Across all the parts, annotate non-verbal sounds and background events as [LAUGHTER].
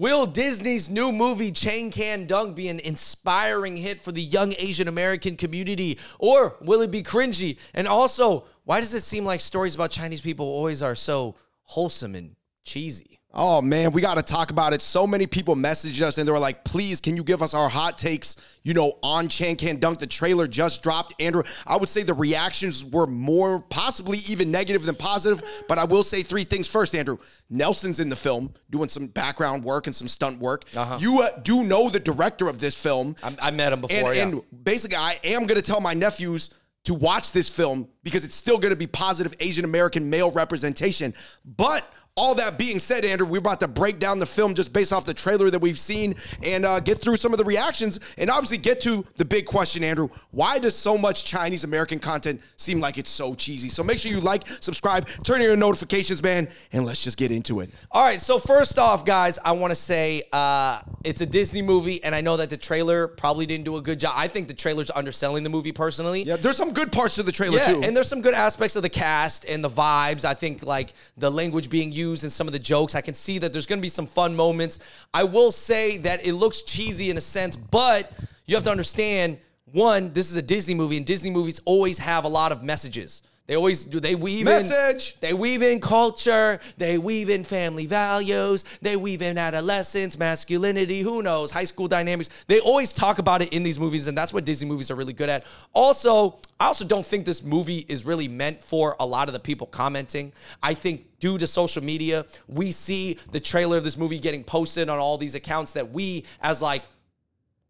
Will Disney's new movie Chang Can Dunk be an inspiring hit for the young Asian American community or will it be cringy? And also, why does it seem like stories about Chinese people always are so wholesome and cheesy? Oh man, we got to talk about it. So many people messaged us and they were like, please, can you give us our hot takes, you know, on Chang Can Dunk? The trailer just dropped. Andrew, I would say the reactions were more possibly even negative than positive, but I will say three things first, Andrew. Nelson's in the film doing some background work and some stunt work. Uh-huh. You uh, do know the director of this film. I, I met him before, and, yeah. and basically, I am going to tell my nephews to watch this film because it's still going to be positive Asian American male representation. But all that being said, Andrew, we're about to break down the film just based off the trailer that we've seen and uh, get through some of the reactions and obviously get to the big question, Andrew. Why does so much Chinese American content seem like it's so cheesy? So make sure you like, subscribe, turn on your notifications, man, and let's just get into it. All right. So, first off, guys, I want to say uh, it's a Disney movie, and I know that the trailer probably didn't do a good job. I think the trailer's underselling the movie personally. Yeah, there's some good parts to the trailer, Yeah, too. And there's some good aspects of the cast and the vibes. I think like the language being used and some of the jokes. I can see that there's going to be some fun moments. I will say that it looks cheesy in a sense, but you have to understand one, this is a Disney movie, and Disney movies always have a lot of messages. They always do. They weave Message. in. They weave in culture. They weave in family values. They weave in adolescence, masculinity. Who knows? High school dynamics. They always talk about it in these movies, and that's what Disney movies are really good at. Also, I also don't think this movie is really meant for a lot of the people commenting. I think due to social media, we see the trailer of this movie getting posted on all these accounts that we, as like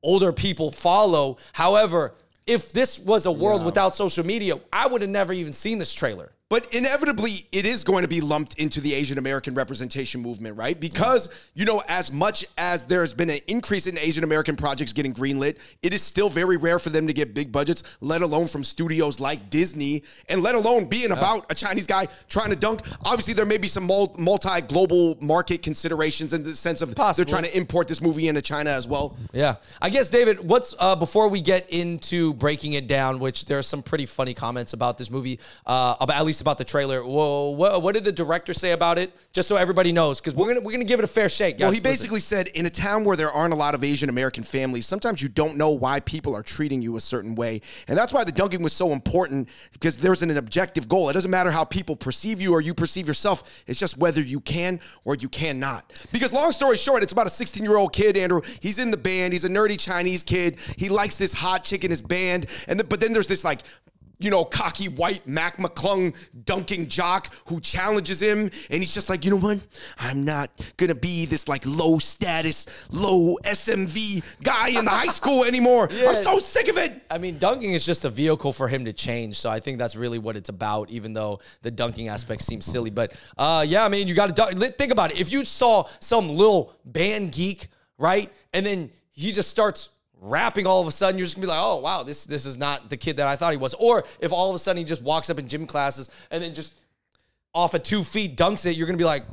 older people, follow. However, if this was a world without social media, I would have never even seen this trailer. But inevitably, it is going to be lumped into the Asian American representation movement, right? Because, you know, as much as there's been an increase in Asian American projects getting greenlit, it is still very rare for them to get big budgets, let alone from studios like Disney, and let alone being about a Chinese guy trying to dunk. Obviously, there may be some multi global market considerations in the sense of Possibly. they're trying to import this movie into China as well. Yeah. I guess, David, what's uh, before we get into breaking it down, which there are some pretty funny comments about this movie, uh, about at least about the trailer. Whoa, what, what did the director say about it? Just so everybody knows, because we're gonna we're gonna give it a fair shake. Well, he listen. basically said in a town where there aren't a lot of Asian American families, sometimes you don't know why people are treating you a certain way. And that's why the dunking was so important because there's an objective goal. It doesn't matter how people perceive you or you perceive yourself, it's just whether you can or you cannot. Because long story short, it's about a 16 year old kid, Andrew. He's in the band, he's a nerdy Chinese kid. He likes this hot chick in his band. And then, but then there's this like, you know, cocky white Mac McClung dunking jock who challenges him. And he's just like, you know what? I'm not gonna be this like low status, low SMV guy in the high school anymore. [LAUGHS] I'm so sick of it. I mean, dunking is just a vehicle for him to change. So I think that's really what it's about, even though the dunking aspect seems silly. But uh, yeah, I mean, you got to think about it. If you saw some little band geek, right, and then he just starts rapping all of a sudden, you're just gonna be like, oh wow, this this is not the kid that I thought he was. Or if all of a sudden he just walks up in gym classes and then just off of two feet dunks it, you're gonna be like,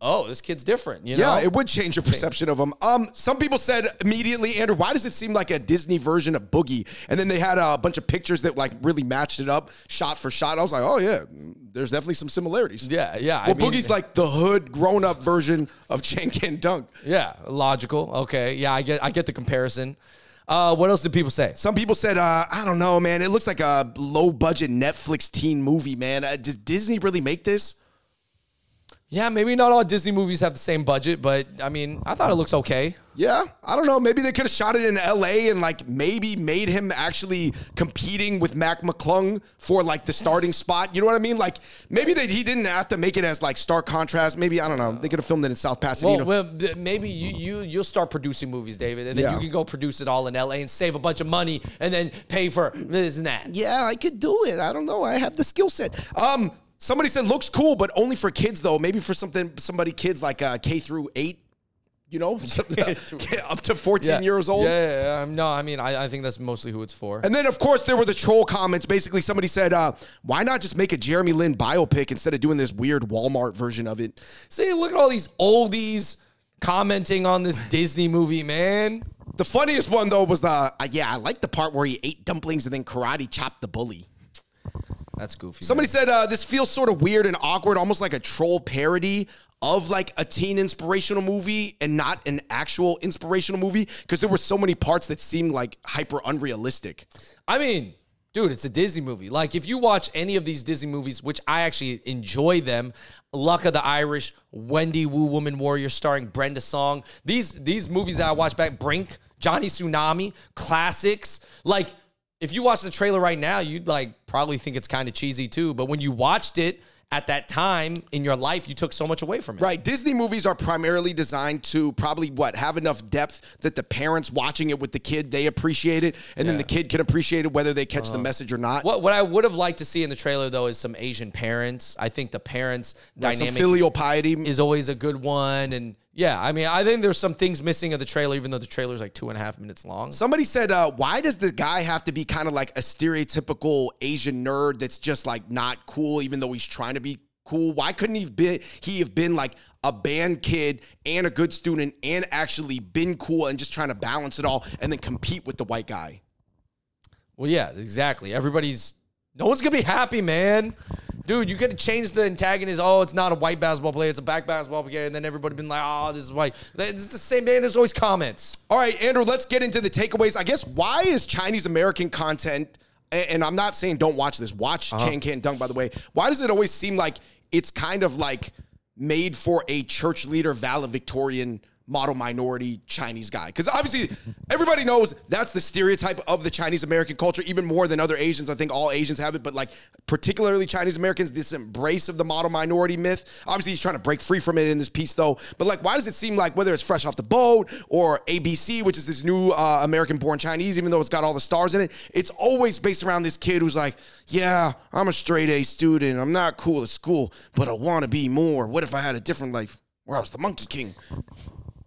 oh, this kid's different. You know? Yeah, it would change your perception of him. Um, some people said immediately, Andrew, why does it seem like a Disney version of Boogie? And then they had a bunch of pictures that like really matched it up, shot for shot. I was like, oh yeah, there's definitely some similarities. yeah, yeah. I Well, mean- Boogie's like the hood grown up version of Chang Can Dunk. Yeah, logical. Okay, yeah, I get I get the comparison. Uh, what else did people say? Some people said, uh, I don't know, man. It looks like a low budget Netflix teen movie, man. Uh, does Disney really make this? Yeah, maybe not all Disney movies have the same budget, but I mean, I thought it looks okay. Yeah, I don't know. Maybe they could have shot it in LA and like maybe made him actually competing with Mac McClung for like the starting [LAUGHS] spot. You know what I mean? Like maybe they, he didn't have to make it as like stark contrast. Maybe I don't know. They could have filmed it in South Pasadena. Well, well, maybe you you you'll start producing movies, David, and then Yeah. you can go produce it all in LA and save a bunch of money, and then pay for this and that. yeah, I could do it. I don't know. I have the skill set. Um, somebody said looks cool, but only for kids though. Maybe for something somebody kids like uh, K through eight. You know, [LAUGHS] up to 14 years old. Yeah, yeah, yeah. Um, no, I mean, I, I think that's mostly who it's for. And then, of course, there were the troll comments. Basically, somebody said, uh, "Why not just make a Jeremy Lin biopic instead of doing this weird Walmart version of it?" See, look at all these oldies commenting on this Disney movie, man. The funniest one though was the uh, yeah, I like the part where he ate dumplings and then karate chopped the bully. That's goofy. Somebody man. said uh, this feels sort of weird and awkward, almost like a troll parody of like a teen inspirational movie and not an actual inspirational movie because there were so many parts that seemed like hyper unrealistic. I mean, dude, it's a Disney movie. Like if you watch any of these Disney movies, which I actually enjoy them, Luck of the Irish, Wendy Wu Woman Warrior starring Brenda Song, these these movies that I watch back, Brink, Johnny Tsunami, classics. Like if you watch the trailer right now, you'd like probably think it's kind of cheesy too, but when you watched it at that time in your life, you took so much away from it. Right. Disney movies are primarily designed to probably what have enough depth that the parents watching it with the kid they appreciate it, and then the kid can appreciate it whether they catch the uh-huh. message or not. What what I would have liked to see in the trailer though is some Asian parents. I think the parents dynamic filial piety. is always a good one. And yeah, I mean, I think there's some things missing of the trailer, even though the trailer is like two and a half minutes long. Somebody said, uh, "Why does the guy have to be kind of like a stereotypical Asian nerd that's just like not cool, even though he's trying to be cool? Why couldn't he be he have been like a band kid and a good student and actually been cool and just trying to balance it all and then compete with the white guy?" Well, yeah, exactly. Everybody's no one's gonna be happy, man. Dude, you could have changed the antagonist. Oh, it's not a white basketball player; it's a black basketball player. And then everybody been like, "Oh, this is white." It's the same. Man, there's always comments. All right, Andrew, let's get into the takeaways. I guess why is Chinese American content, and I'm not saying don't watch this, watch uh-huh. Chang Can't Dunk, by the way. Why does it always seem like it's kind of like made for a church leader, valedictorian, model minority Chinese guy? Because obviously everybody knows that's the stereotype of the Chinese American culture, even more than other Asians. I think all Asians have it, but like particularly Chinese Americans, this embrace of the model minority myth. Obviously, he's trying to break free from it in this piece, though. But like, why does it seem like whether it's Fresh Off the Boat or ABC, which is this new uh, American-born Chinese, even though it's got all the stars in it, it's always based around this kid who's like, "Yeah, I'm a straight A student. I'm not cool at school, but I want to be more. What if I had a different life?" Where I was the Monkey King.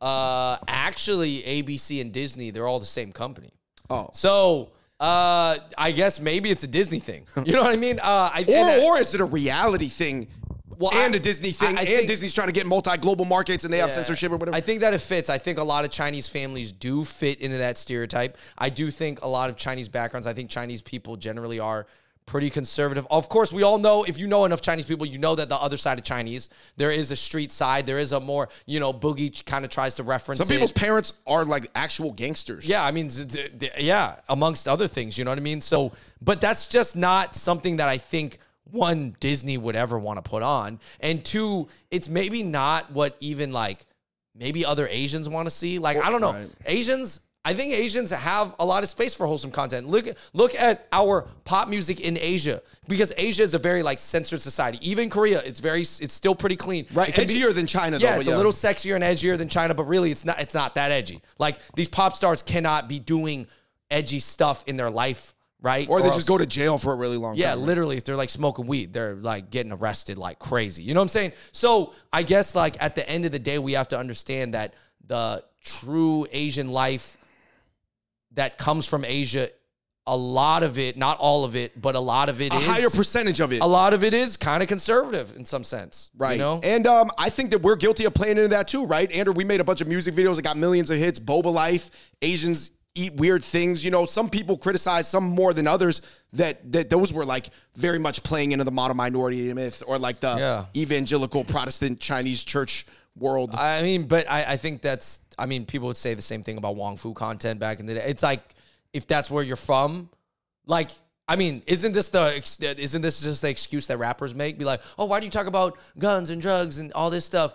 Uh, actually, ABC and Disney, they're all the same company. Oh. So, uh, I guess maybe it's a Disney thing. [LAUGHS] You know what I mean? Uh, I, and I- Or, or is it a reality thing Well, and I- a Disney thing? And think- Disney's trying to get multi-global markets and they have censorship or whatever. I think that it fits. I think a lot of Chinese families do fit into that stereotype. I do think a lot of Chinese backgrounds, I think Chinese people generally are pretty conservative. Of course, we all know if you know enough Chinese people, you know that the other side of Chinese, there is a street side, there is a more, you know, Boogie kind of tries to reference Some it. people's parents are like actual gangsters. Yeah, I mean, z- d- d- yeah, amongst other things, you know what I mean? So, but that's just not something that I think one Disney would ever want to put on, and two, it's maybe not what even like maybe other Asians want to see. Like, I don't know, Right. Asians. I think Asians have a lot of space for wholesome content. Look, look at our pop music in Asia because Asia is a very like censored society. Even Korea, it's very, it's still pretty clean. Right, can be- edgier than China, though. yeah, but it's a little sexier and edgier than China, but really it's not it's not that edgy. Like these pop stars cannot be doing edgy stuff in their life, right? Or they just go to jail for a really long yeah, time. literally, if they're like smoking weed, they're like getting arrested like crazy. You know what I'm saying? So I guess like at the end of the day, we have to understand that the true Asian life that comes from Asia, a lot of it, not all of it, but a lot of it A is- higher percentage of it. A lot of it is kind of conservative in some sense, Right. You know, And um, I think that we're guilty of playing into that too, right? Andrew, we made a bunch of music videos that got millions of hits. Boba Life, Asians eat weird things. You know, some people criticize some more than others that that those were like very much playing into the model minority myth or like the Yeah. evangelical Protestant Chinese church world. I mean, but I, I think that's. I mean, people would say the same thing about Wong Fu content back in the day. It's like if that's where you're from, like. I mean, isn't this the isn't this just the excuse that rappers make? Be like, oh, why do you talk about guns and drugs and all this stuff?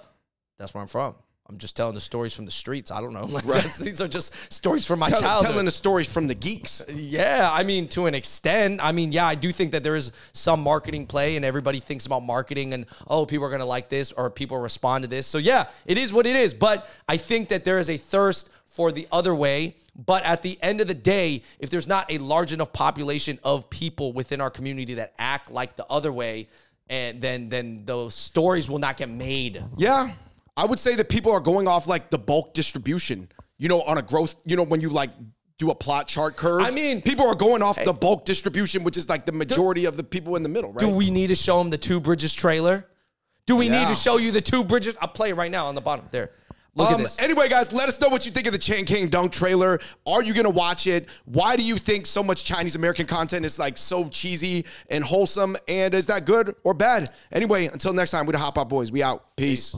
That's where I'm from. I'm just telling the stories from the streets. I don't know. [LAUGHS] Like that's, these are just stories from my Tell- childhood. telling the stories from the geeks. Yeah, I mean, to an extent. I mean, yeah, I do think that there is some marketing play, and everybody thinks about marketing and, oh, people are going to like this or people respond to this. So, yeah, it is what it is. But I think that there is a thirst for the other way. But at the end of the day, if there's not a large enough population of people within our community that act like the other way, and then then those stories will not get made. Yeah. I would say that people are going off like the bulk distribution, you know, on a growth, you know, when you like do a plot chart curve. I mean- people are going off the bulk distribution, which is like the majority of the people in the middle, right? Do we need to show them the Two Bridges trailer? Do we need to show you the Two Bridges? I'll play it right now on the bottom there. Look at Um, this. Anyway, guys, let us know what you think of the Chang Can Dunk trailer. Are you gonna watch it? Why do you think so much Chinese American content is like so cheesy and wholesome? And is that good or bad? Anyway, until next time, we the Hot Pot Boys. We out. Peace.